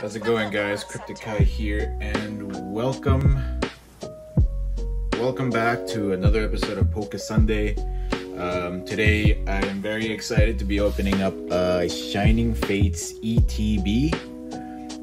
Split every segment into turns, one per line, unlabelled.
How's it going, guys? Cryptic Kai here, and welcome, welcome back to another episode of Poke Sunday. Um, today, I am very excited to be opening up uh, Shining Fates ETB.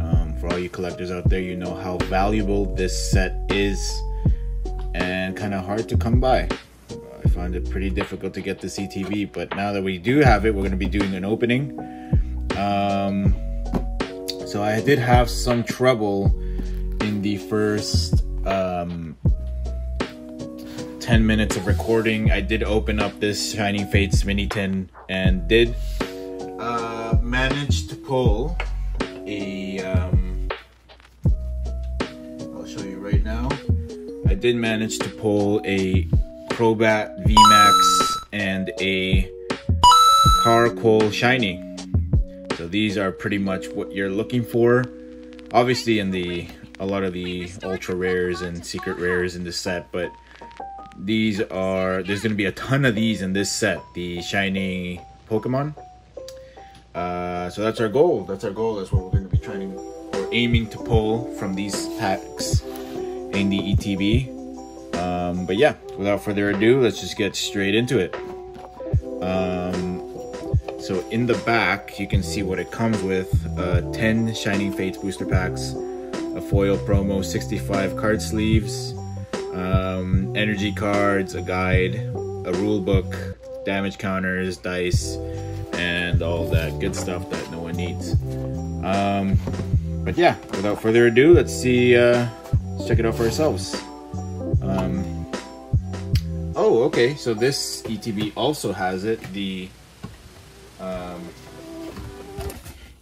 Um, for all you collectors out there, you know how valuable this set is, and kind of hard to come by. I find it pretty difficult to get this ETB, but now that we do have it, we're going to be doing an opening. Um, so I did have some trouble in the first um, 10 minutes of recording. I did open up this Shining Fates mini tin and did uh, manage to pull a. Um, I'll show you right now. I did manage to pull a Crobat VMAX and a Carkol Shiny. These are pretty much what you're looking for. Obviously in the a lot of the ultra rares and secret rares in this set, but these are there's gonna be a ton of these in this set, the shiny Pokemon. Uh, so that's our goal. That's our goal. That's what we're gonna be trying to we're aiming to pull from these packs in the ETB. Um, but yeah, without further ado, let's just get straight into it. Um, so in the back, you can see what it comes with. Uh, 10 Shining Fates booster packs, a foil promo, 65 card sleeves, um, energy cards, a guide, a rule book, damage counters, dice, and all that good stuff that no one needs. Um, but yeah, without further ado, let's see, uh, let's check it out for ourselves. Um, oh, okay, so this ETB also has it, the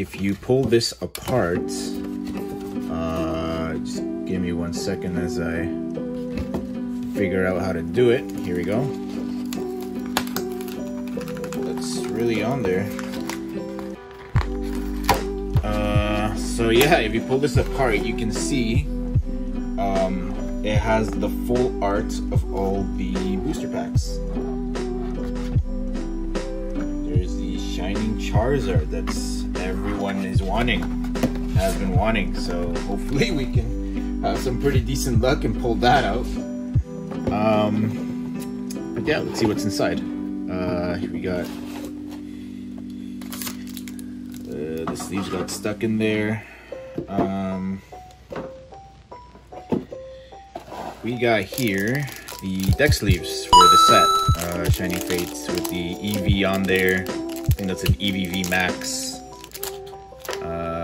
if you pull this apart, uh, just give me one second as I figure out how to do it. Here we go. That's really on there. Uh, so yeah, if you pull this apart, you can see um, it has the full art of all the booster packs. There's the Shining Charizard that's everyone is wanting, has been wanting. So hopefully we can have some pretty decent luck and pull that out. Um, but yeah, let's see what's inside. Uh, here we got uh, the sleeves got stuck in there. Um, we got here the deck sleeves for the set. Uh, Shiny Fates with the Eevee on there I think that's an Eevee V Max.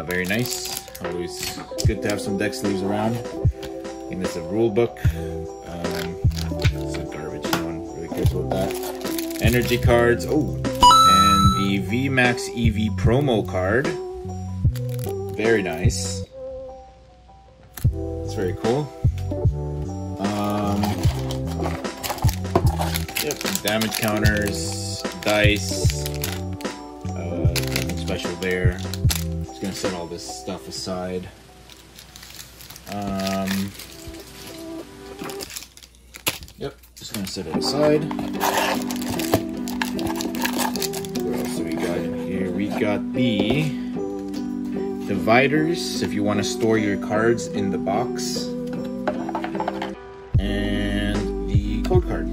Uh, very nice. Always good to have some deck sleeves around. And it's a rule book. Um, it's a garbage. One really cares about that. Energy cards. Oh, and the VMAX Eevee promo card. Very nice. It's very cool. Um, yep, damage counters, dice, Nothing special there. Set all this stuff aside. Um, yep, just gonna set it aside. What else do we got in here? We got the dividers if you want to store your cards in the box. And the code card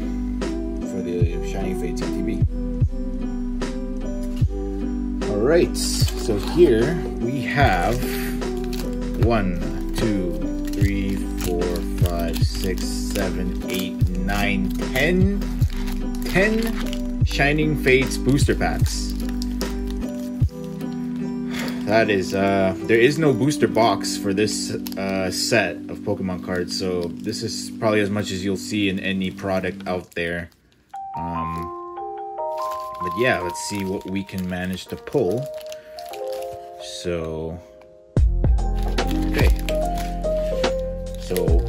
for the Shining Fates ETB. Alright, so here have one, two, three, four, five, six, seven, eight, nine, ten, ten Shining Fates booster packs. That is, uh, there is no booster box for this uh, set of Pokemon cards, so this is probably as much as you'll see in any product out there. Um, but yeah, let's see what we can manage to pull. So, okay. So,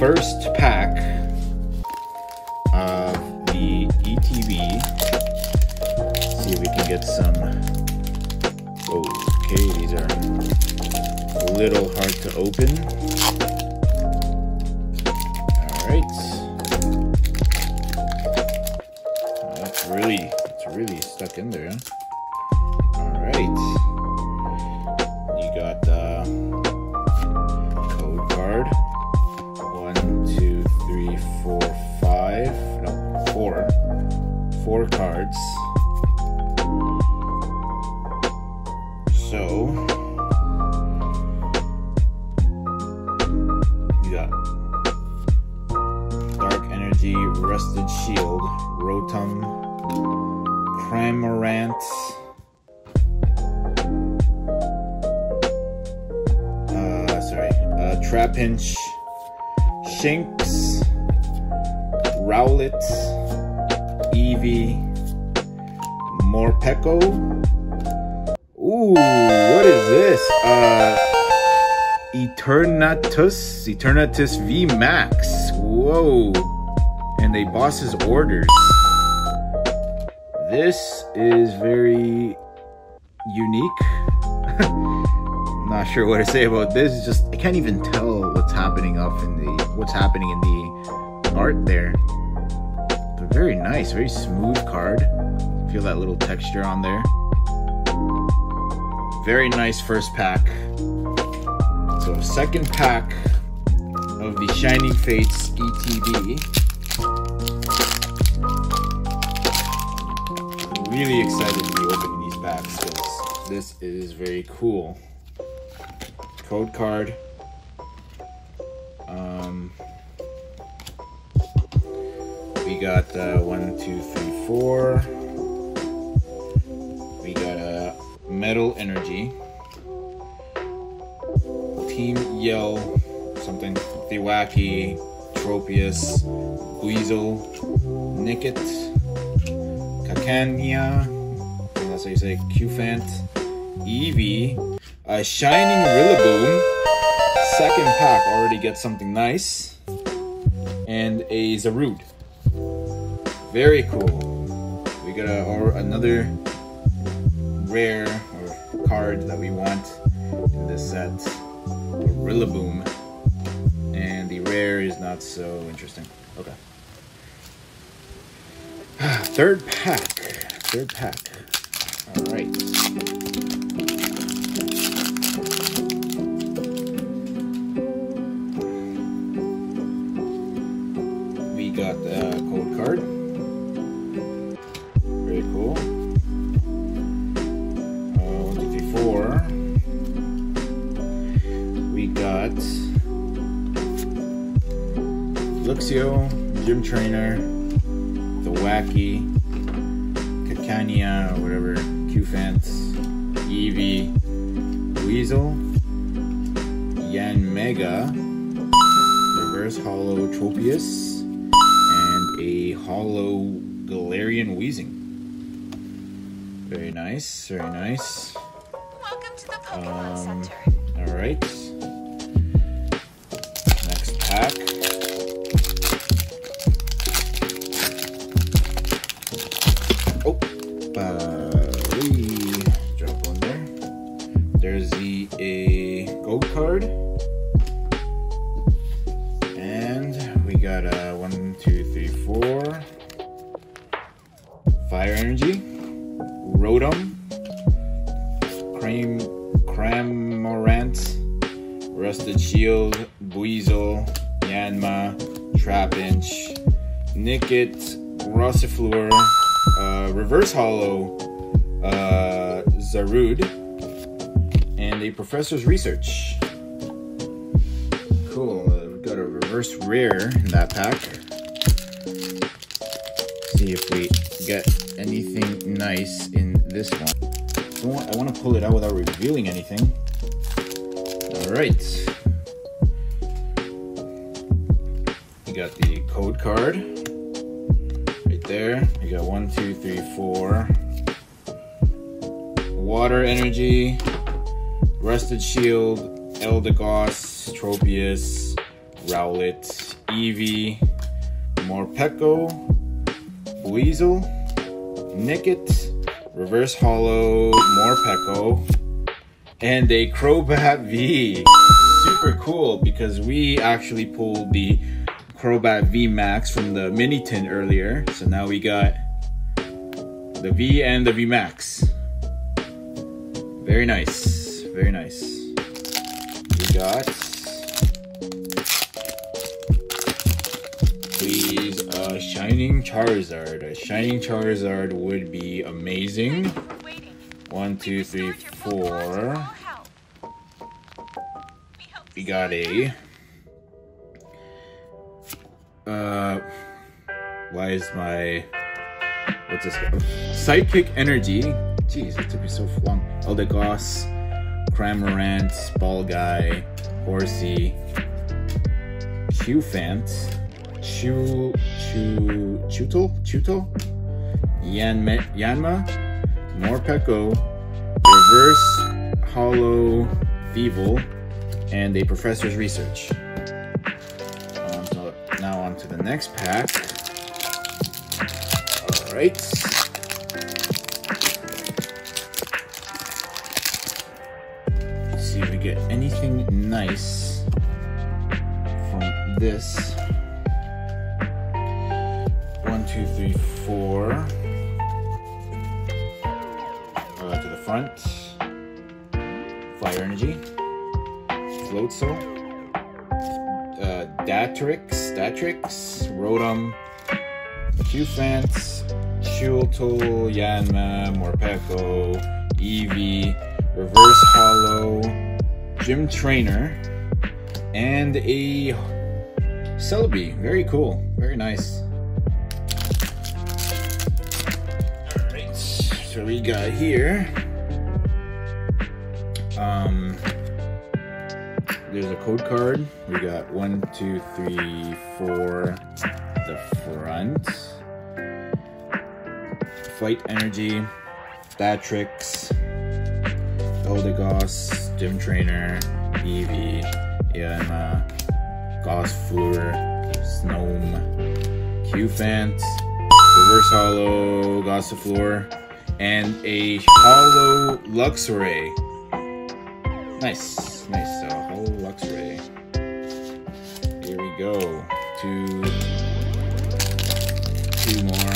first pack of the ETB. see if we can get some. Oh, okay, these are a little hard to open. Alright. That's really it's really stuck in there. So we got Dark Energy, Rusted Shield, Rotom, Cramorant. Uh, sorry, uh, Trapinch, Shinx, Rowlet, Eevee. Morpeko. Ooh, what is this? Uh, Eternatus, Eternatus V Max. Whoa. And a boss's orders. This is very unique. Not sure what to say about this. It's just I can't even tell what's happening up in the what's happening in the art there. But very nice, very smooth card. Feel that little texture on there. Very nice first pack. So second pack of the Shining Fates ETB. Really excited to be opening these packs because this is very cool. Code card. Um, we got uh, one, two, three, four. Metal Energy. Team Yell, something. Thwackey, Tropius, Weasel, Nickit, Kakania, that's how you say Cufant, Eevee, a Shining Rillaboom, second pack already gets something nice, and a Zarude. Very cool. We got a, another rare or card that we want in this set, Rillaboom. And the rare is not so interesting. Okay. Third pack. Third pack. All right. We got the code card. Got Luxio, Gym Trainer, the Wacky, Kakania, or whatever, Cufant, Eevee, Weasel, Yanmega, Reverse Holo Tropius, and a Holo Galarian Weezing. Very nice, very nice.
Welcome to the Pokemon
Um,
Center.
Alright. Pack. Oh, uh, drop one there. There's the a gold card. And we got a one, two, three, four. Fire energy. Rotom. Cream Cramorant, Rusted Shield, Buizel, Yanma, Trapinch, Nickit, Gossifleur, uh, Reverse Holo, uh, Zarude, and a Professor's Research. Cool, uh, we got a reverse rare in that pack. See if we get anything nice in this one. I want, I want to pull it out without revealing anything. All right. Code card right there. You got one, two, three, four. Water energy, rusted shield, Eldegoss, Tropius, Rowlet, Eevee, Morpeko, Weasel, Nickit, Reverse Holo, Morpeko, and a Crobat V. Super cool because we actually pulled the Crobat V Max from the mini tin earlier. So now we got the V and the V Max. Very nice. Very nice. We got please a uh, Shining Charizard. A Shining Charizard would be amazing. One, two, three, four. We got a. Uh, why is my what's this? Psychic energy. Jeez, it took me so long. Eldegoss, Cramorant, Ball Guy, Horsey, Cufant, Chu Chu Chutel Chutel, Yanma Yanma, Morpeko, Reverse Holo Feeble, and a Professor's Research. Next pack. All right. See if we get anything nice from this. One, two, three, four. To the front. Fire Energy. Floatzel. Uh, Datrix. Datrix. Rotom. Cufant. Chultol. Yanma. Morpeko. Eevee. Reverse Holo. Gym Trainer. And a Celebi. Very cool. Very nice. Alright. So we got here. Um there's a code card. We got one, two, three, four, the front. Flight Energy, Datrix, Eldegoss, Gym Trainer, Eevee, Yanma, Gossfleur, Snom, Cufant, Reverse Holo, Gossifleur, and a Holo Luxray. Nice, nice. So Luxray. Here we go. Two, two more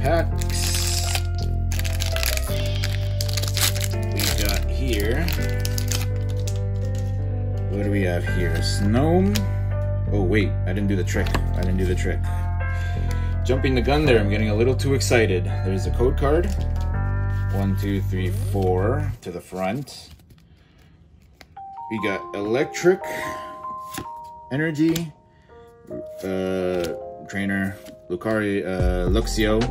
packs. We got here. What do we have here? Snom. Oh wait, I didn't do the trick. I didn't do the trick. Jumping the gun there. I'm getting a little too excited. There's a code card. One, two, three, four to the front. We got electric energy, uh, trainer, Lucari, uh, Luxio,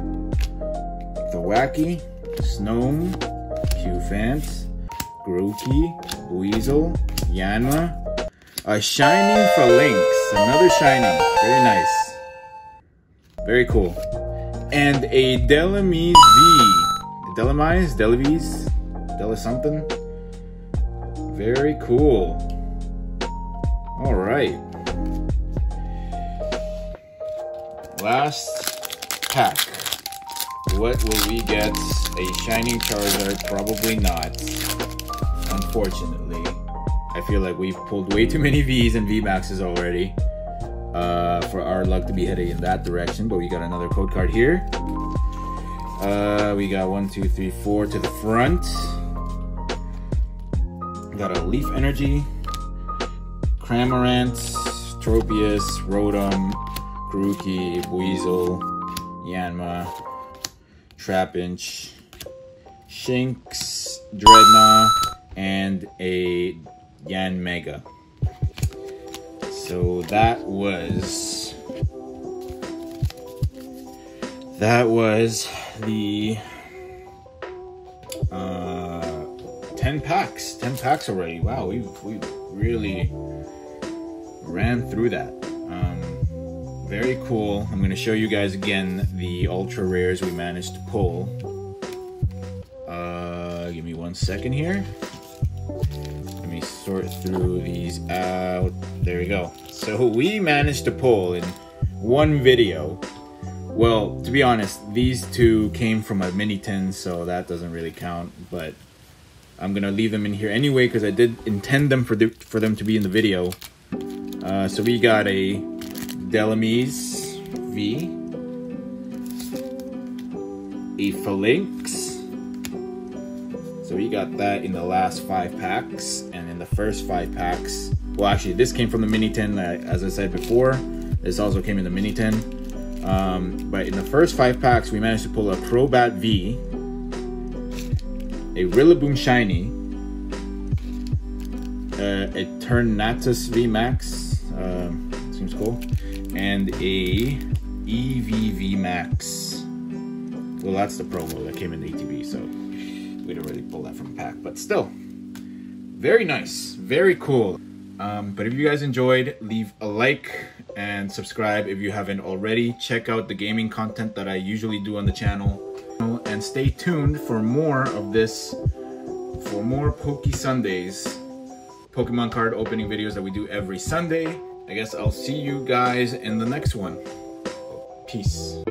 Thwackey, Snom, Cufant, Grookey, Weasel, Yanma, a Shining Falinks, another Shining, very nice, very cool, and a Delamise V, Delamise, Delamise, Dela something. Very cool. All right. Last pack. What will we get? A shiny Charizard? Probably not. Unfortunately. I feel like we've pulled way too many Vs and VMAXs already. Uh, for our luck to be heading in that direction, but we got another code card here. Uh, we got one, two, three, four to the front. Got a Leaf Energy, Cramorant, Tropius, Rotom, Grookey, Weasel, Yanma, Trapinch, Shinx, Dreadnought, and a Yanmega. So that was that was the uh 10 packs 10 packs already. Wow we we really ran through that. Um very cool. I'm gonna show you guys again the ultra rares we managed to pull. Uh give me one second here. Let me sort through these out. There we go. So we managed to pull in one video. Well to be honest these two came from a mini tin so that doesn't really count but I'm gonna leave them in here anyway because I did intend them for the, for them to be in the video. Uh, so we got a Delamise V, a Falinks. So we got that in the last five packs, and in the first five packs. Well, actually, this came from the mini tin, uh, as I said before. This also came in the mini tin. Um, but in the first five packs, we managed to pull a Crobat V, a Rillaboom Shiny, uh, a Eternatus VMAX, uh, seems cool, and a Eevee VMAX. Well, that's the promo that came in the ETB, so we didn't really pull that from a pack, but still, very nice, very cool. Um, but if you guys enjoyed, leave a like and subscribe if you haven't already. Check out the gaming content that I usually do on the channel. And stay tuned for more of this, for more Poke Sundays, Pokemon card opening videos that we do every Sunday. I guess I'll see you guys in the next one. Peace.